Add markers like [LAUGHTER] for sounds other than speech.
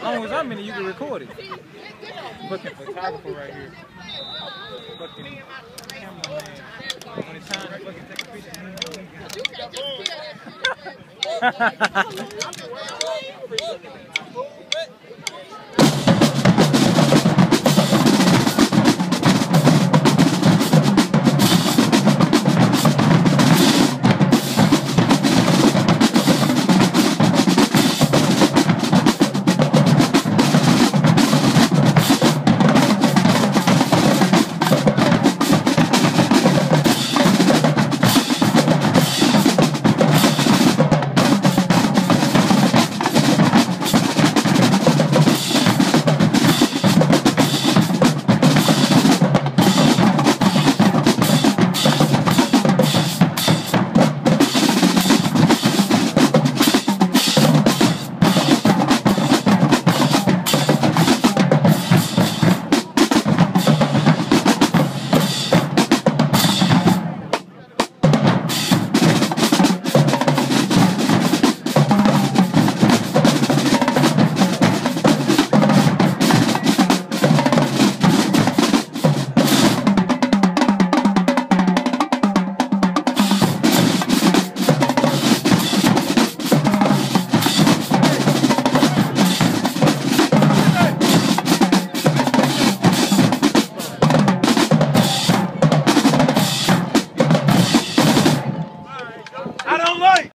As long as I'm in it, you can record it. Fucking photographer right here. Fucking cameraman. When it's time to fucking take a picture. [LAUGHS]